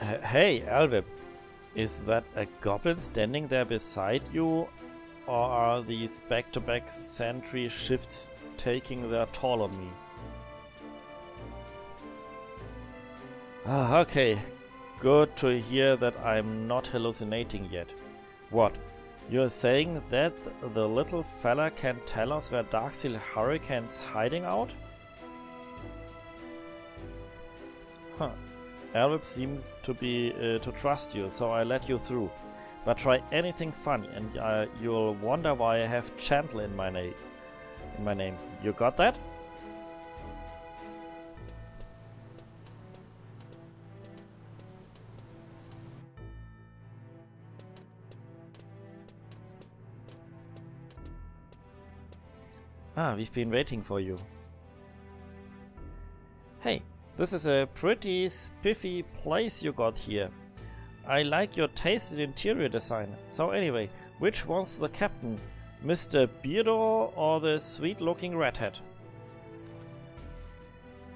Hey, Elvip, is that a goblin standing there beside you, or are these back-to-back sentry shifts taking their toll on me? Ah, okay. Good to hear that I'm not hallucinating yet. What? You're saying that the little fella can tell us where Darksteel Hurricane's hiding out? Huh. Elvip seems to be uh, to trust you, so I let you through. But try anything funny, and uh, you'll wonder why I have Chandler in my name. In my name, you got that? Ah, we've been waiting for you. This is a pretty spiffy place you got here. I like your taste in interior design. So anyway, which one's the captain? Mr. Beardo or the sweet-looking redhead?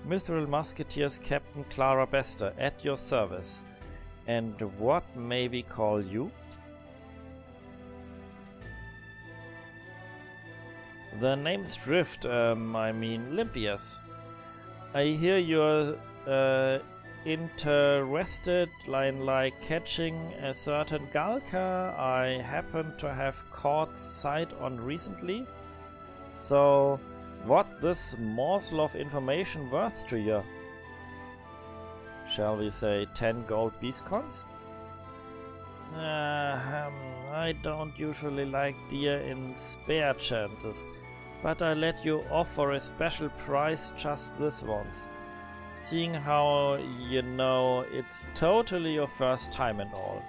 Mithril Musketeers Captain Clara Bester at your service. And what may we call you? The name's Drift, um, I mean Limpias. I hear you're uh, interested in like catching a certain Galka I happen to have caught sight on recently. So, what this morsel of information worth to you? Shall we say 10 gold beast coins? Uh, um, I don't usually like deer in spare chances but I let you off for a special price just this once. Seeing how, you know, it's totally your first time and all.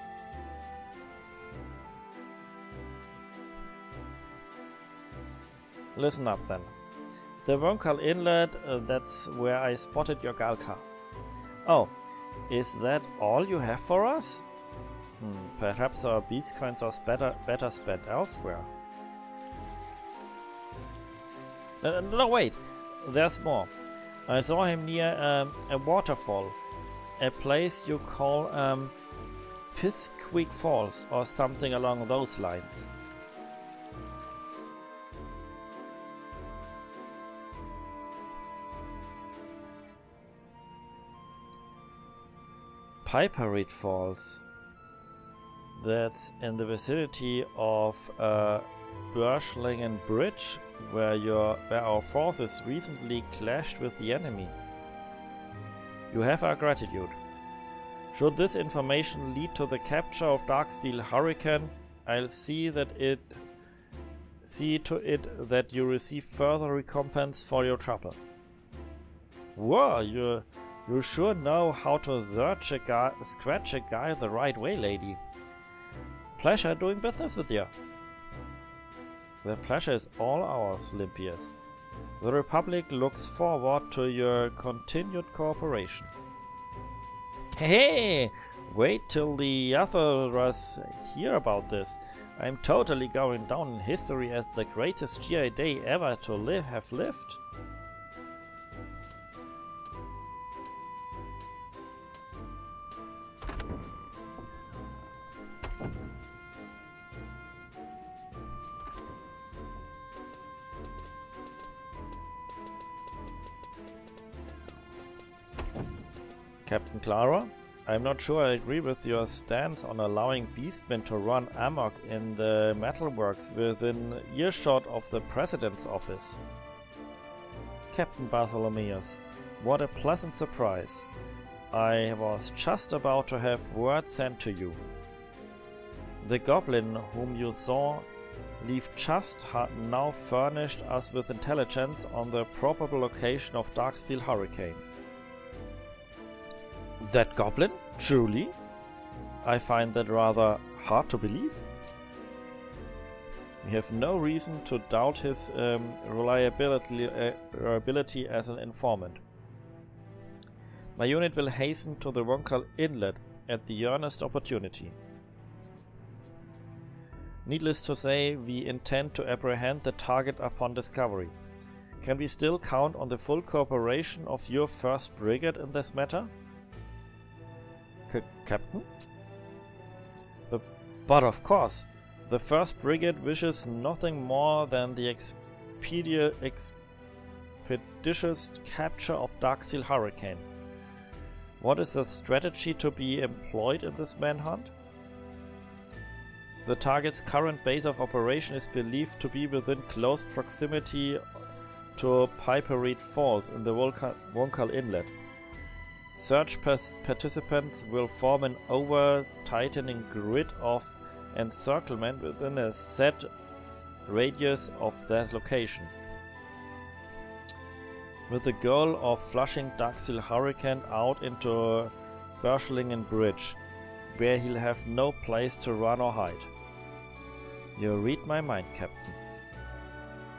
Listen up then. The Vunkerl Inlet, uh, that's where I spotted your Galka. Oh, is that all you have for us? Hmm, perhaps our beast coins are better, better spent elsewhere. Uh, no, wait. There's more. I saw him near um, a waterfall. A place you call um, Pissqueak Falls or something along those lines. Piperit Falls. That's in the vicinity of uh, Birchlingen Bridge where, your, where our forces recently clashed with the enemy. You have our gratitude. Should this information lead to the capture of Darksteel Hurricane, I'll see that it see to it that you receive further recompense for your trouble. Whoa, you you sure know how to search a guy, scratch a guy the right way, lady. Pleasure doing business with you. The pleasure is all ours, Limpias. The Republic looks forward to your continued cooperation. Hey, wait till the others hear about this. I'm totally going down in history as the greatest GI Day ever to live have lived. Captain Clara. I'm not sure I agree with your stance on allowing beastmen to run amok in the metalworks within earshot of the President's office. Captain Bartholomeus, what a pleasant surprise. I was just about to have word sent to you. The goblin whom you saw leave just had now furnished us with intelligence on the probable location of Darksteel Hurricane. That goblin? Truly? I find that rather hard to believe. We have no reason to doubt his um, reliability, uh, reliability as an informant. My unit will hasten to the Vunkerl Inlet at the earliest opportunity. Needless to say, we intend to apprehend the target upon discovery. Can we still count on the full cooperation of your 1st Brigade in this matter? Captain? Uh, but of course, the 1st Brigade wishes nothing more than the expedia expeditious capture of Darksteel Hurricane. What is the strategy to be employed in this manhunt? The target's current base of operation is believed to be within close proximity to Piperite Falls in the Vunkerl Inlet. Search participants will form an over-tightening grid of encirclement within a set radius of that location. With the goal of flushing Darksteel Hurricane out into Berschlingen Bridge, where he'll have no place to run or hide. You read my mind, Captain.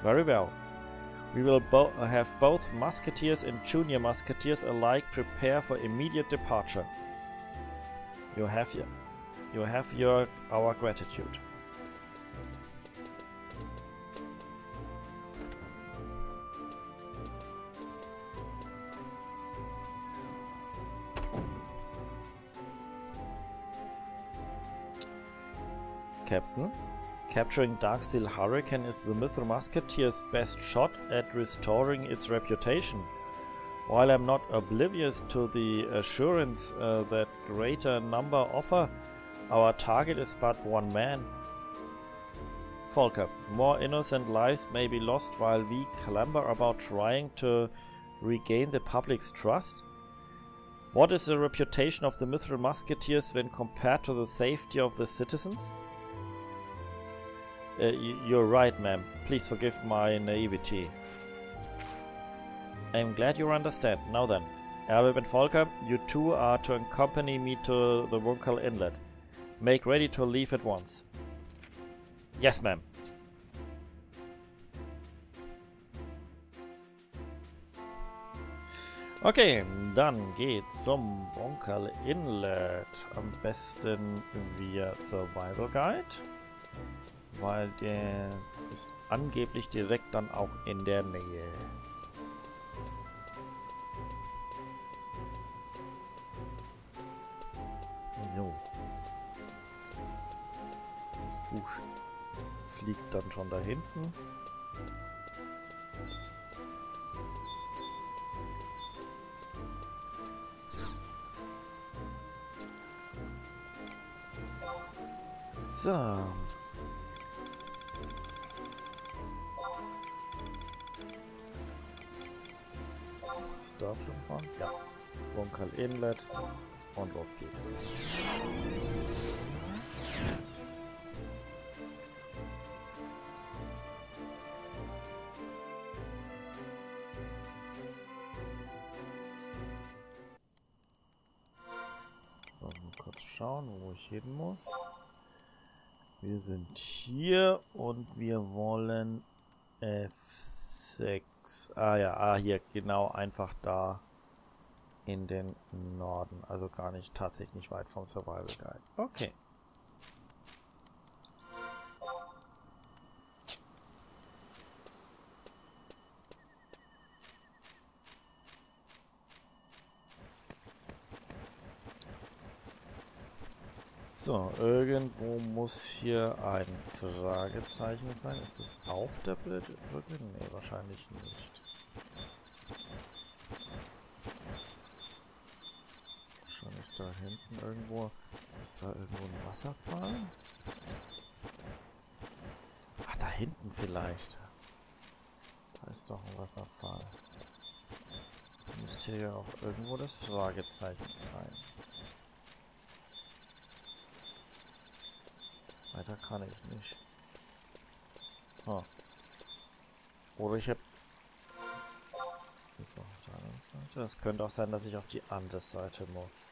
Very well. We will bo uh, have both musketeers and junior musketeers alike prepare for immediate departure. You have your, you have your our gratitude. Captain, Capturing Darksteel Hurricane is the Mithril Musketeer's best shot at restoring its reputation. While I'm not oblivious to the assurance uh, that greater number offer, our target is but one man. Volker, more innocent lives may be lost while we clamber about trying to regain the public's trust? What is the reputation of the Mithril Musketeers when compared to the safety of the citizens? Uh, you're right, ma'am. Please forgive my naivety. I'm glad you understand. Now then, Erwin and Volker, you two are to accompany me to the Vunkerl Inlet. Make ready to leave at once. Yes, ma'am. Okay, dann geht's zum Vunkerl Inlet. Am besten via Survival Guide. Weil der das ist angeblich direkt dann auch in der Nähe. So. Das Buch fliegt dann schon da hinten. So. Starflugfahren? Ja. Wonkal Inlet. Und los geht's. So, mal kurz schauen, wo ich hin muss. Wir sind hier und wir wollen F6. Ah ja, ah hier, genau, einfach da in den Norden. Also gar nicht tatsächlich nicht weit vom Survival Guide. Okay. So, irgendwo muss hier ein Fragezeichen sein. Ist es auf der Brücke? Nee, wahrscheinlich nicht. Wahrscheinlich da hinten irgendwo. Ist da irgendwo ein Wasserfall? Ach, da hinten vielleicht. Da ist doch ein Wasserfall. Müsste hier ja auch irgendwo das Fragezeichen sein. Weiter kann ich nicht. Oh. Oder ich hab... Jetzt auf der anderen Seite. Es könnte auch sein, dass ich auf die andere Seite muss.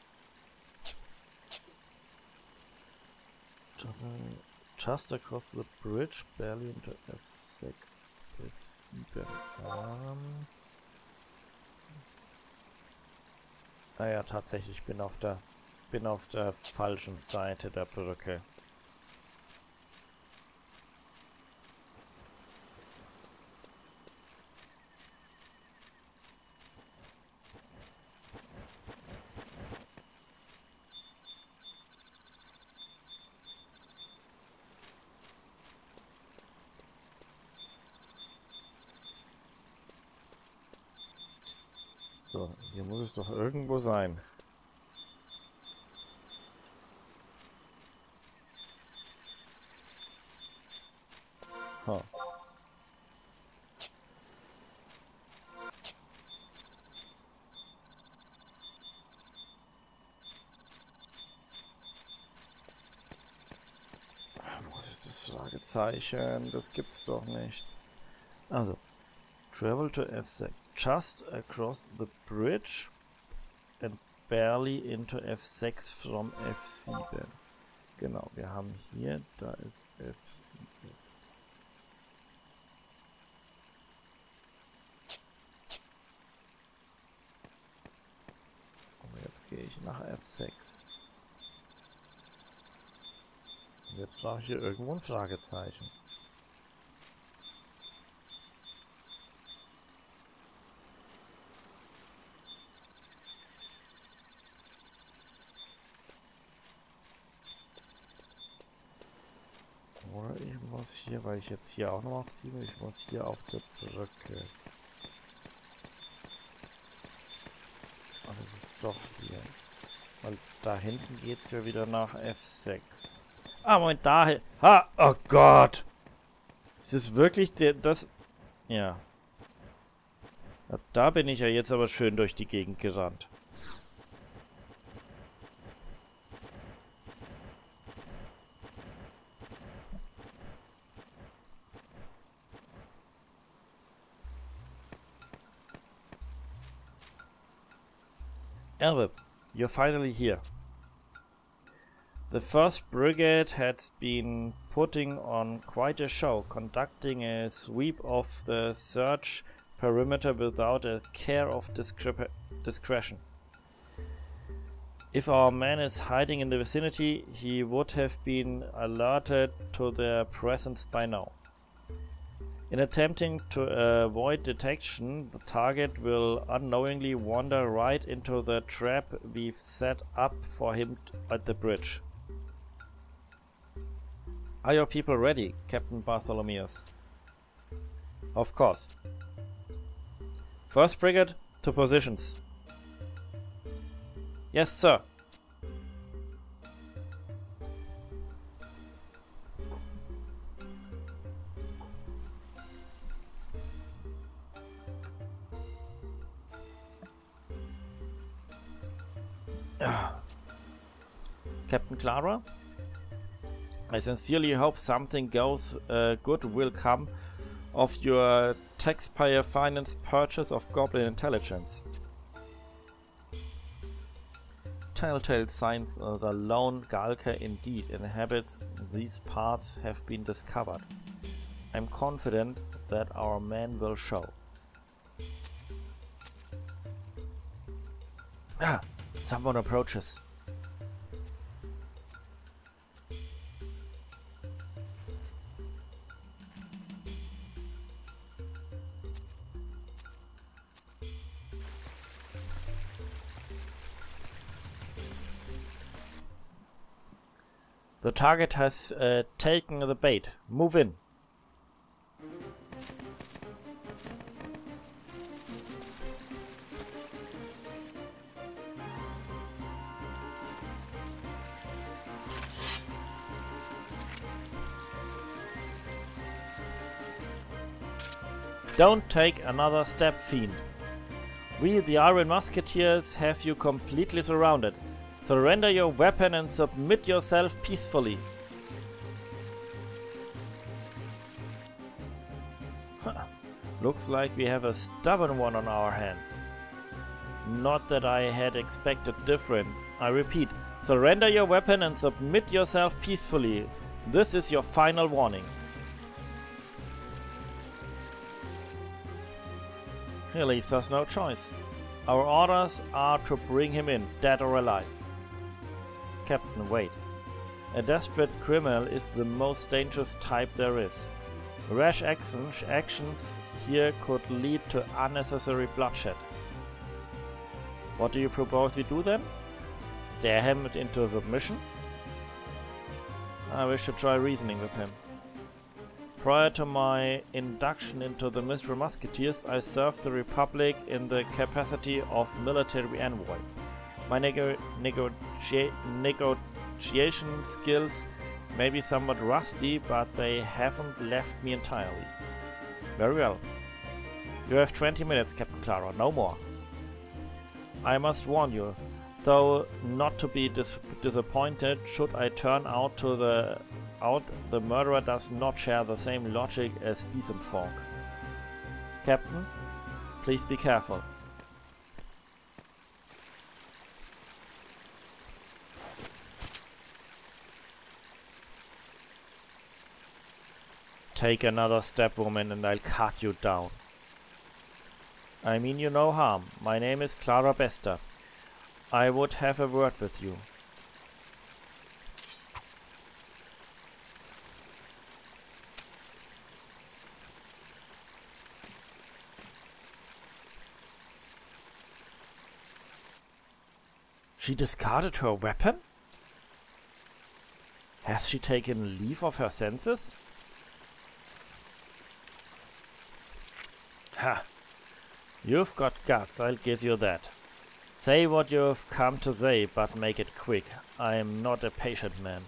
Just across the bridge, barely into F6, F7. Um. Ah ja, tatsächlich, ich bin auf der bin auf der falschen Seite der Brücke. Hier muss es doch irgendwo sein. Huh. Was ist das Fragezeichen? Das gibt's doch nicht. Also, travel to F6. Just across the bridge and barely into F6 from F7. Genau, wir haben hier, da ist F7. Und jetzt gehe ich nach F6. Und jetzt brauche ich hier irgendwo ein Fragezeichen. Oder ich muss hier, weil ich jetzt hier auch noch auf 7, ich muss hier auf der Brücke. Ah, das ist doch hier. Weil da hinten geht's ja wieder nach F6. Ah, Moment, dahin. Ha! Oh Gott! Ist es wirklich der, das... Ja. ja. Da bin ich ja jetzt aber schön durch die Gegend gerannt. Elvip, you're finally here. The 1st Brigade had been putting on quite a show, conducting a sweep of the search perimeter without a care of discretion. If our man is hiding in the vicinity, he would have been alerted to their presence by now. In attempting to avoid detection, the target will unknowingly wander right into the trap we've set up for him at the bridge. Are your people ready, Captain Bartholomeus? Of course. First Brigade, to positions. Yes, sir. Clara? I sincerely hope something goes uh, good will come of your taxpayer financed purchase of Goblin Intelligence. Telltale signs uh, the lone Galka indeed inhabits these parts have been discovered. I'm confident that our men will show. Ah, someone approaches. Target has uh, taken the bait. Move in. Don't take another step, Fiend. We, the Iron Musketeers, have you completely surrounded. Surrender your weapon and submit yourself peacefully. Looks like we have a stubborn one on our hands. Not that I had expected different. I repeat, surrender your weapon and submit yourself peacefully. This is your final warning. He leaves us no choice. Our orders are to bring him in, dead or alive. Captain, wait. A desperate criminal is the most dangerous type there is. Rash actions here could lead to unnecessary bloodshed. What do you propose we do then? Stare him into submission? I wish to try reasoning with him. Prior to my induction into the Mithril Musketeers, I served the Republic in the capacity of military envoy. My nego negotia negotiation skills may be somewhat rusty, but they haven't left me entirely. Very well. You have 20 minutes, Captain Clara, no more. I must warn you, though not to be dis disappointed should I turn out to the out the murderer does not share the same logic as decent folk. Captain, please be careful. Take another step, woman, and I'll cut you down. I mean you no harm. My name is Clara Bester. I would have a word with you. She discarded her weapon? Has she taken leave of her senses? Ha! You've got guts, I'll give you that. Say what you've come to say, but make it quick. I am not a patient man.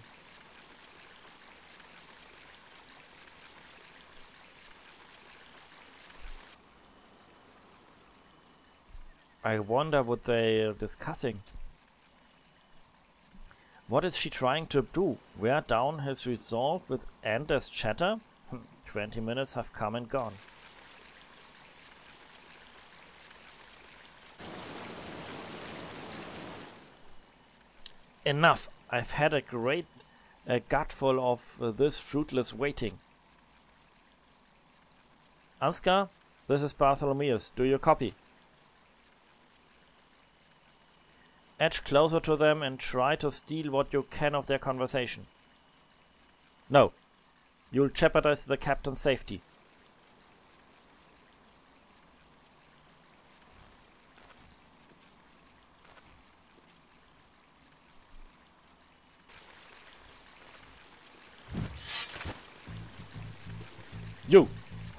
I wonder what they're discussing. What is she trying to do? Wear down his resolve with endless chatter? Hmm, twenty minutes have come and gone. Enough! I've had a great a gutful of uh, this fruitless waiting. Ansgar, this is Bartholomeus. Do you copy? Edge closer to them and try to steal what you can of their conversation. No. You'll jeopardize the captain's safety.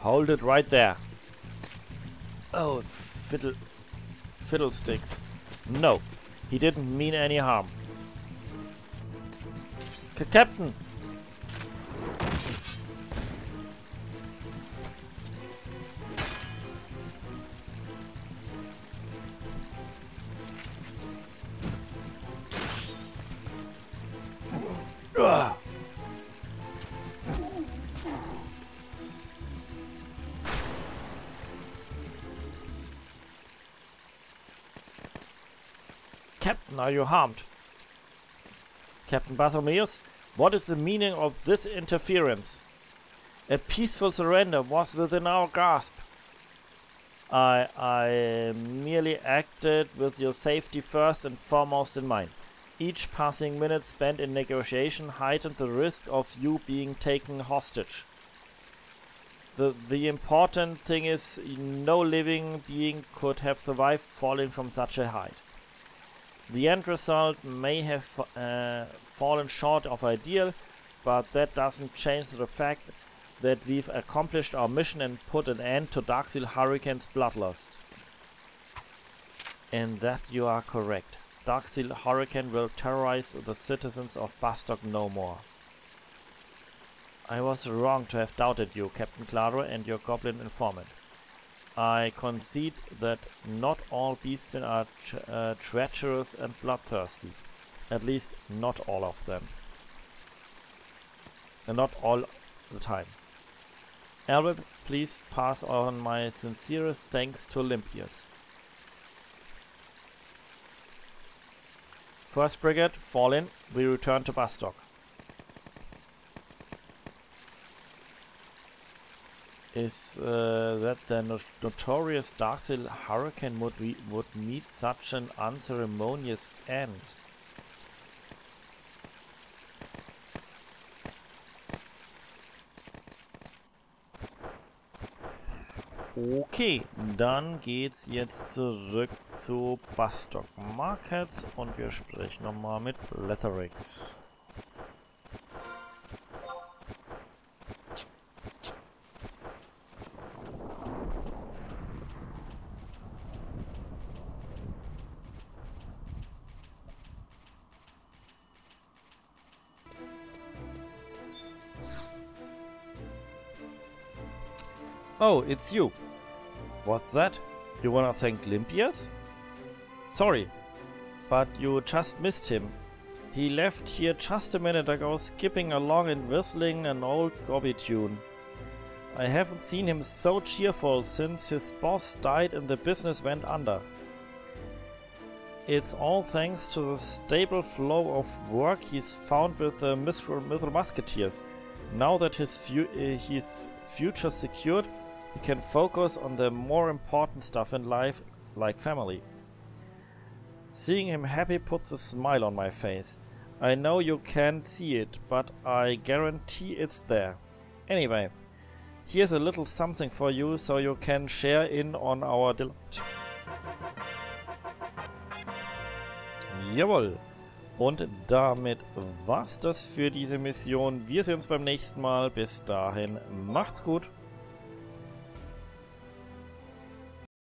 Hold it right there. Oh, fiddle... Fiddlesticks. No, he didn't mean any harm. C Captain! Ugh. Are you harmed? Captain Bartholomeus, what is the meaning of this interference? A peaceful surrender was within our grasp. I, I merely acted with your safety first and foremost in mind. Each passing minute spent in negotiation heightened the risk of you being taken hostage. The, the important thing is no living being could have survived falling from such a height. The end result may have uh, fallen short of ideal, but that doesn't change the fact that we've accomplished our mission and put an end to Darksteel Hurricane's bloodlust. And that you are correct. Darksteel Hurricane will terrorize the citizens of Bastok no more. I was wrong to have doubted you, Captain Claro and your goblin informant. I concede that not all beastmen are uh, treacherous and bloodthirsty. At least not all of them. And not all the time. Albert, please pass on my sincerest thanks to Olympius. First Brigade, fall in. We return to Bastok. Is uh, that the no notorious Darksteel Hurricane would, would meet such an unceremonious end. Okay, dann geht's jetzt zurück zu Bastok Markets und wir sprechen nochmal mit Letterix. Oh, it's you. What's that? You wanna thank Limpias? Sorry, but you just missed him. He left here just a minute ago skipping along and whistling an old Gobby tune. I haven't seen him so cheerful since his boss died and the business went under. It's all thanks to the stable flow of work he's found with the Mithril, Musketeers. Now that his, fu uh, his future secured, he can focus on the more important stuff in life, like family. Seeing him happy puts a smile on my face. I know you can't see it, but I guarantee it's there. Anyway, here's a little something for you so you can share in on our delight. Jawohl. Und damit war's das für diese Mission. Wir sehen uns beim nächsten Mal. Bis dahin, macht's gut.